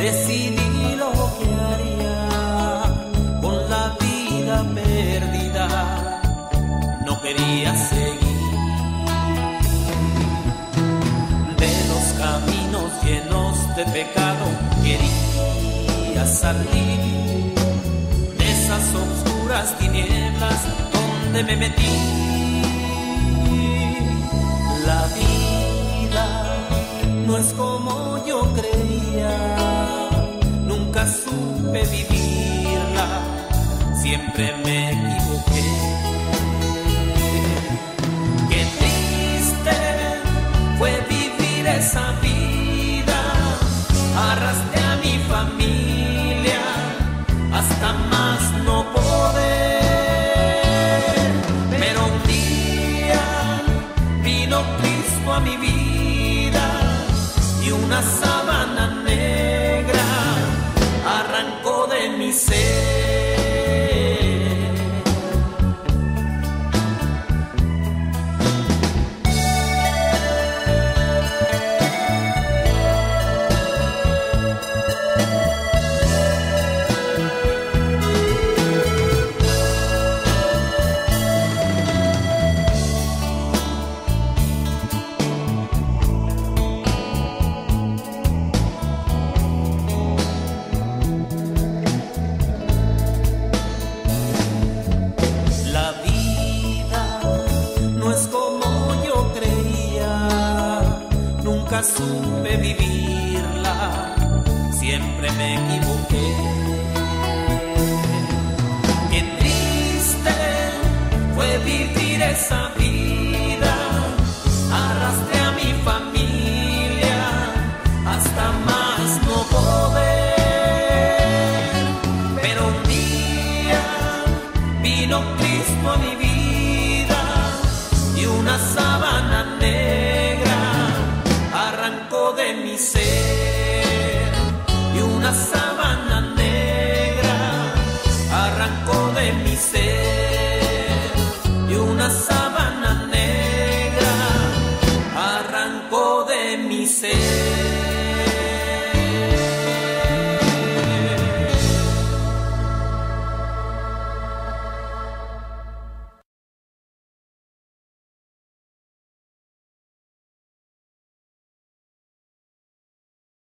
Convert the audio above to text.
decidí lo que haría con la vida perdida. No quería seguir de los caminos llenos de pecado. Quería salir de esas oscuras tinieblas donde me metí. Vivirla, siempre me equivoqué. Qué triste fue vivir esa vida, arrastré a mi familia hasta más no poder, pero un día vino Cristo a mi vida y una sábana ser. Nunca supe vivirla, siempre me equivoqué. Qué triste fue vivir esa vida y una sabana negra arrancó de mi ser y una sabana negra arrancó de mi ser.